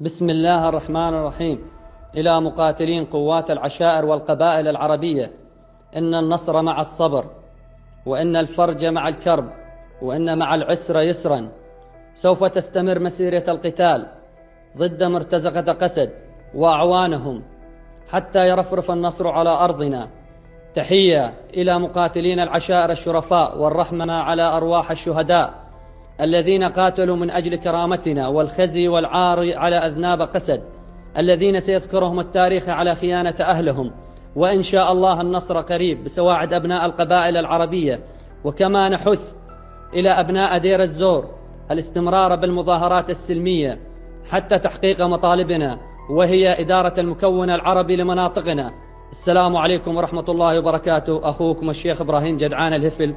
بسم الله الرحمن الرحيم. إلى مقاتلين قوات العشائر والقبائل العربية. إن النصر مع الصبر وإن الفرج مع الكرب وإن مع العسر يسرا. سوف تستمر مسيرة القتال ضد مرتزقة قسد وأعوانهم حتى يرفرف النصر على أرضنا. تحية إلى مقاتلين العشائر الشرفاء والرحمة على أرواح الشهداء. الذين قاتلوا من أجل كرامتنا والخزي والعار على أذناب قسد الذين سيذكرهم التاريخ على خيانة أهلهم. وإن شاء الله النصر قريب بسواعد أبناء القبائل العربية. وكما نحث إلى أبناء دير الزور الاستمرار بالمظاهرات السلمية حتى تحقيق مطالبنا وهي إدارة المكون العربي لمناطقنا. السلام عليكم ورحمة الله وبركاته. أخوكم الشيخ إبراهيم جدعان الهفل.